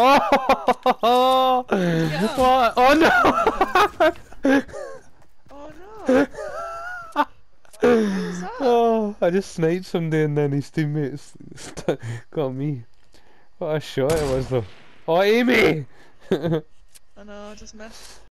Oh! What? Oh no! Oh no! Oh, I just sniped somebody and then his teammates got me. What a shot it was though. Oh, Amy! I know, I just missed.